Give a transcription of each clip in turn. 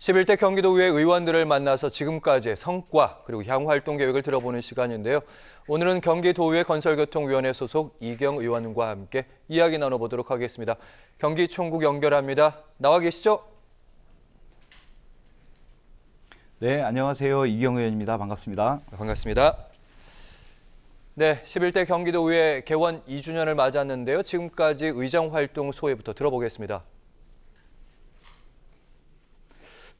11대 경기도의회 의원들을 만나서 지금까지의 성과 그리고 향후 활동 계획을 들어보는 시간인데요. 오늘은 경기도의회 건설교통위원회 소속 이경 의원과 함께 이야기 나눠보도록 하겠습니다. 경기 총국 연결합니다. 나와 계시죠? 네, 안녕하세요. 이경 의원입니다. 반갑습니다. 반갑습니다. 네, 11대 경기도의회 개원 2주년을 맞았는데요. 지금까지 의정 활동 소회부터 들어보겠습니다.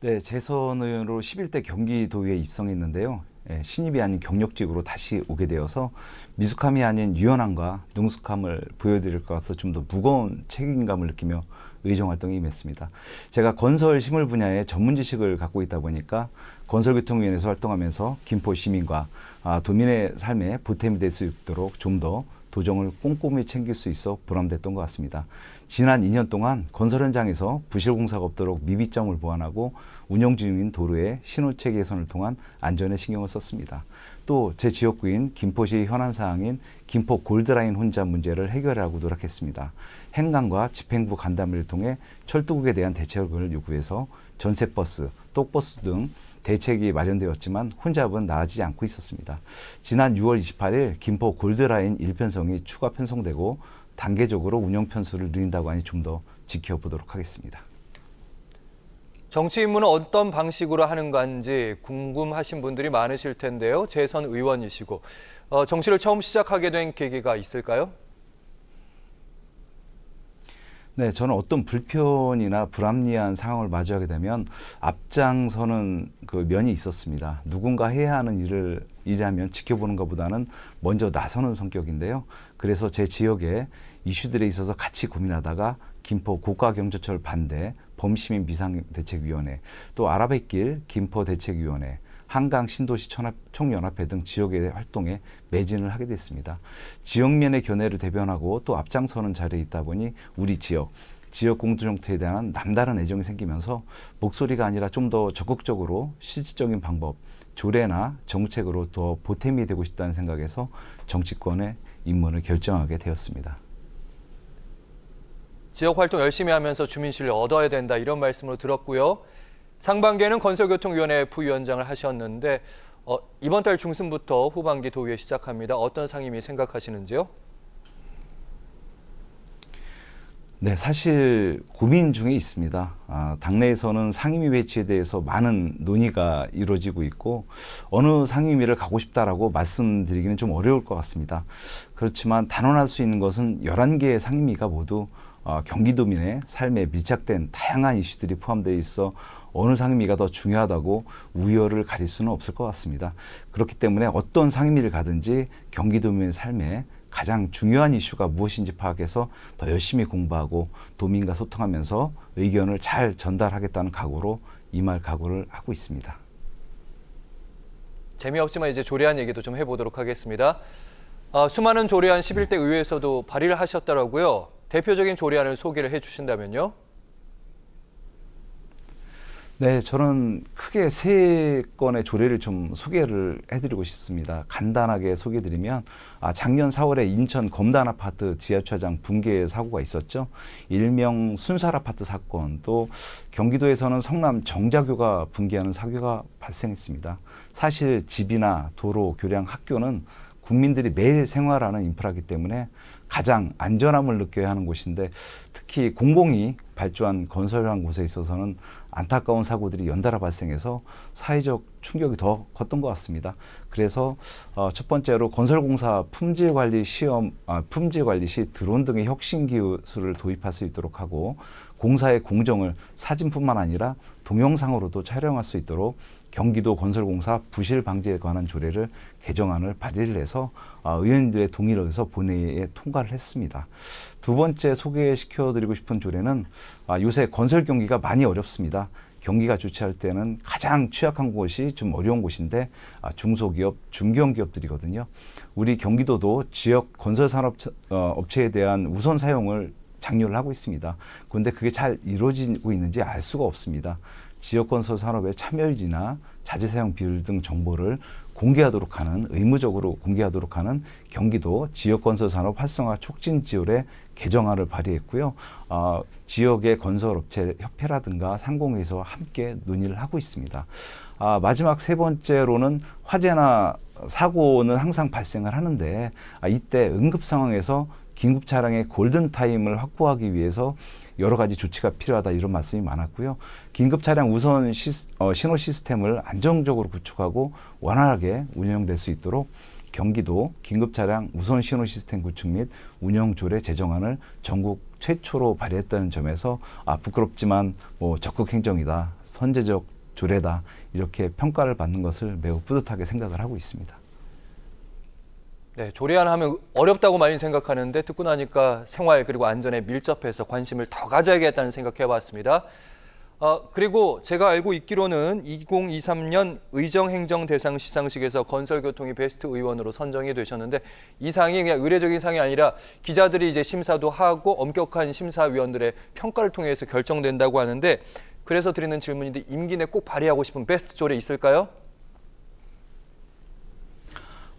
네, 재선 의원으로 11대 경기도의회에 입성했는데요. 예, 신입이 아닌 경력직으로 다시 오게 되어서 미숙함이 아닌 유연함과 능숙함을 보여드릴 것 같아서 좀 더 무거운 책임감을 느끼며 의정 활동에 임했습니다. 제가 건설 시물 분야에 전문 지식을 갖고 있다 보니까 건설교통위원회에서 활동하면서 김포 시민과 아, 도민의 삶에 보탬이 될 수 있도록 좀더 도정을 꼼꼼히 챙길 수 있어 보람됐던 것 같습니다. 지난 2년 동안 건설 현장에서 부실 공사가 없도록 미비점을 보완하고 운영 중인 도로의 신호체 개선을 통한 안전에 신경을 썼습니다. 또 제 지역구인 김포시 현안 사항인 김포 골드라인 혼잡 문제를 해결하고 노력했습니다. 행간과 집행부 간담회를 통해 철도국에 대한 대책을 요구해서 전세버스, 똑버스 등 대책이 마련되었지만 혼잡은 나아지지 않고 있었습니다. 지난 6월 28일 김포 골드라인 1편성이 추가 편성되고 단계적으로 운영 편수를 늘린다고 하니 좀 더 지켜보도록 하겠습니다. 정치 임무는 어떤 방식으로 하는 건지 궁금하신 분들이 많으실 텐데요. 재선 의원이시고 어, 정치를 처음 시작하게 된 계기가 있을까요? 네, 저는 어떤 불편이나 불합리한 상황을 마주하게 되면 앞장서는 그 면이 있었습니다. 누군가 해야 하는 일을 일하면 지켜보는 것보다는 먼저 나서는 성격인데요. 그래서 제 지역에 이슈들에 있어서 같이 고민하다가 김포 고가 경제철 반대 범시민 비상대책위원회 또 아라뱃길 김포 대책위원회 한강 신도시 총연합회 등 지역의 활동에 매진을 하게 됐습니다. 지역면의 견해를 대변하고 또 앞장서는 자리에 있다 보니 우리 지역 지역 공동정토에 대한 남다른 애정이 생기면서 목소리가 아니라 좀 더 적극적으로 실질적인 방법, 조례나 정책으로 더 보탬이 되고 싶다는 생각에서 정치권의 입문을 결정하게 되었습니다. 지역 활동 열심히 하면서 주민 신뢰 얻어야 된다 이런 말씀으로 들었고요. 상반기에는 건설교통위원회 부위원장을 하셨는데 어, 이번 달 중순부터 후반기 도의회 시작합니다. 어떤 상임위 생각하시는지요? 네, 사실 고민 중에 있습니다. 아, 당내에서는 상임위 배치에 대해서 많은 논의가 이루어지고 있고 어느 상임위를 가고 싶다라고 말씀드리기는 좀 어려울 것 같습니다. 그렇지만 단언할 수 있는 것은 11개의 상임위가 모두 어, 경기도민의 삶에 밀착된 다양한 이슈들이 포함되어 있어 어느 상임위가 더 중요하다고 우열을 가릴 수는 없을 것 같습니다. 그렇기 때문에 어떤 상임위를 가든지 경기도민의 삶에 가장 중요한 이슈가 무엇인지 파악해서 더 열심히 공부하고 도민과 소통하면서 의견을 잘 전달하겠다는 각오로 임할 각오를 하고 있습니다. 재미없지만 이제 조례안 얘기도 좀 해보도록 하겠습니다. 어, 수많은 조례안 11대 의회에서도 발의를 하셨더라고요. 대표적인 조례안을 소개를 해주신다면요. 네, 저는 크게 세 건의 조례를 좀 소개를 해드리고 싶습니다. 간단하게 소개드리면 아, 작년 4월에 인천 검단 아파트 지하주차장 붕괴 사고가 있었죠. 일명 순살 아파트 사건 또 경기도에서는 성남 정자교가 붕괴하는 사고가 발생했습니다. 사실 집이나 도로, 교량, 학교는 국민들이 매일 생활하는 인프라기 때문에 가장 안전함을 느껴야 하는 곳인데 특히 공공이 발주한 건설한 곳에 있어서는 안타까운 사고들이 연달아 발생해서 사회적 충격이 더 컸던 것 같습니다. 그래서 어, 첫 번째로 건설공사 품질 관리 시험, 아, 품질 관리 시 드론 등의 혁신 기술을 도입할 수 있도록 하고 공사의 공정을 사진뿐만 아니라 동영상으로도 촬영할 수 있도록 경기도 건설공사 부실 방지에 관한 조례를 개정안을 발의를 해서 어, 의원들의 동의를 얻어서 본회의에 통과를 했습니다. 두 번째 소개시켜드리고 싶은 조례는 아, 요새 건설 경기가 많이 어렵습니다. 경기가 주체할 때는 가장 취약한 곳이 좀 어려운 곳인데 아, 중소기업, 중견기업들이거든요. 우리 경기도도 지역 건설산업 어, 업체에 대한 우선 사용을 장려를 하고 있습니다. 그런데 그게 잘 이루어지고 있는지 알 수가 없습니다. 지역건설 산업의 참여율이나 자재 사용 비율 등 정보를 공개하도록 하는 의무적으로 공개하도록 하는 경기도 지역건설 산업 활성화 촉진 지원의 개정안을 발의했고요. 어, 지역의 건설업체 협회라든가 상공에서 함께 논의를 하고 있습니다. 아, 마지막 세 번째로는 화재나 사고는 항상 발생을 하는데 아, 이때 응급 상황에서 긴급 차량의 골든 타임을 확보하기 위해서 여러 가지 조치가 필요하다 이런 말씀이 많았고요. 긴급 차량 우선 시, 어, 신호 시스템을 안정적으로 구축하고 원활하게 운영될 수 있도록 경기도 긴급 차량 우선 신호 시스템 구축 및 운영 조례 제정안을 전국 최초로 발의했다는 점에서 아 부끄럽지만 뭐 적극 행정이다 선제적 조례다 이렇게 평가를 받는 것을 매우 뿌듯하게 생각을 하고 있습니다. 네, 조례안 하면 어렵다고 많이 생각하는데 듣고 나니까 생활 그리고 안전에 밀접해서 관심을 더 가져야겠다는 생각해봤습니다. 어, 그리고 제가 알고 있기로는 2023년 의정행정 대상 시상식에서 건설교통이 베스트 의원으로 선정이 되셨는데 이 상이 그냥 의례적인 상이 아니라 기자들이 이제 심사도 하고 엄격한 심사위원들의 평가를 통해서 결정된다고 하는데 그래서 드리는 질문인데 임기 내꼭 발휘하고 싶은 베스트 조례 있을까요?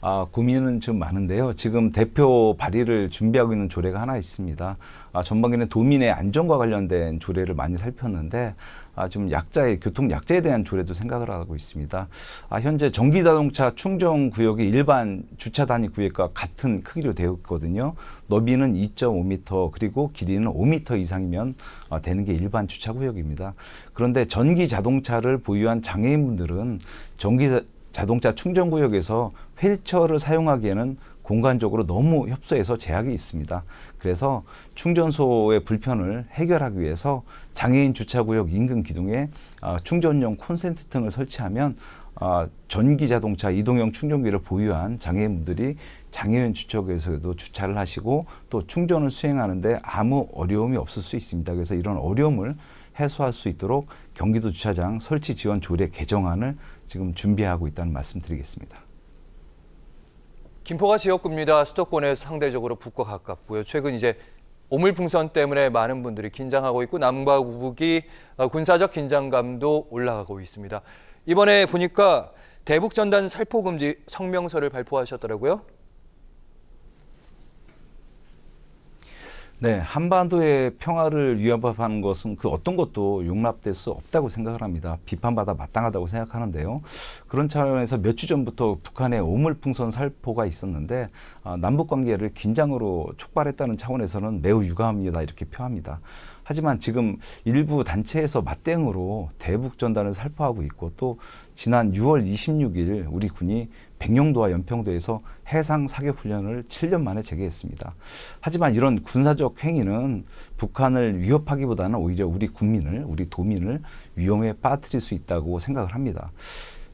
아, 고민은 좀 많은데요. 지금 대표 발의를 준비하고 있는 조례가 하나 있습니다. 아, 전반기는 도민의 안전과 관련된 조례를 많이 살폈는데 아, 좀 약자의 교통 약자에 대한 조례도 생각을 하고 있습니다. 아, 현재 전기 자동차 충전 구역이 일반 주차 단위 구역과 같은 크기로 되어 있거든요. 너비는 2.5m 그리고 길이는 5m 이상이면 어, 되는 게 일반 주차 구역입니다. 그런데 전기 자동차를 보유한 장애인분들은 전기 자동차 충전 구역에서 휠체어를 사용하기에는 공간적으로 너무 협소해서 제약이 있습니다. 그래서 충전소의 불편을 해결하기 위해서 장애인 주차구역 인근 기둥에 어, 충전용 콘센트 등을 설치하면 어, 전기 자동차 이동형 충전기를 보유한 장애인분들이 장애인 주차구역에서도 주차를 하시고 또 충전을 수행하는데 아무 어려움이 없을 수 있습니다. 그래서 이런 어려움을 해소할 수 있도록 경기도 주차장 설치 지원 조례 개정안을 지금 준비하고 있다는 말씀드리겠습니다. 김포가 지역구입니다. 수도권에 상대적으로 북과 가깝고요. 최근 이제 오물풍선 때문에 많은 분들이 긴장하고 있고 남과 북이 어, 군사적 긴장감도 올라가고 있습니다. 이번에 보니까 대북 전단 살포 금지 성명서를 발표하셨더라고요. 네, 한반도의 평화를 위협하는 것은 그 어떤 것도 용납될 수 없다고 생각을 합니다. 비판받아 마땅하다고 생각하는데요. 그런 차원에서 몇 주 전부터 북한의 오물풍선 살포가 있었는데 어, 남북 관계를 긴장으로 촉발했다는 차원에서는 매우 유감합니다. 이렇게 표합니다. 하지만 지금 일부 단체에서 맞대응으로 대북 전단을 살포하고 있고 또 지난 6월 26일 우리 군이 백령도와 연평도에서 해상 사격 훈련을 7년 만에 재개했습니다. 하지만 이런 군사적 행위는 북한을 위협하기보다는 오히려 우리 국민을, 우리 도민을 위험에 빠뜨릴 수 있다고 생각을 합니다.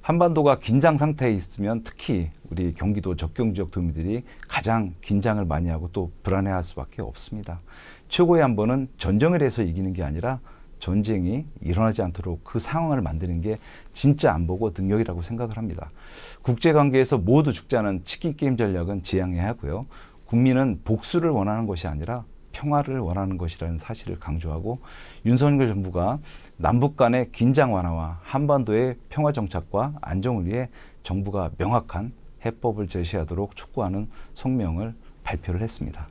한반도가 긴장 상태에 있으면 특히 우리 경기도 접경 지역 도민들이 가장 긴장을 많이 하고 또 불안해할 수밖에 없습니다. 최고의 한 번은 전쟁을 해서 이기는 게 아니라 전쟁이 일어나지 않도록 그 상황을 만드는 게 진짜 안보고 능력이라고 생각을 합니다. 국제관계에서 모두 죽자는 치킨 게임 전략은 지양해야 하고요. 국민은 복수를 원하는 것이 아니라 평화를 원하는 것이라는 사실을 강조하고 윤석열 정부가 남북 간의 긴장 완화와 한반도의 평화 정착과 안정을 위해 정부가 명확한 해법을 제시하도록 촉구하는 성명을 발표를 했습니다.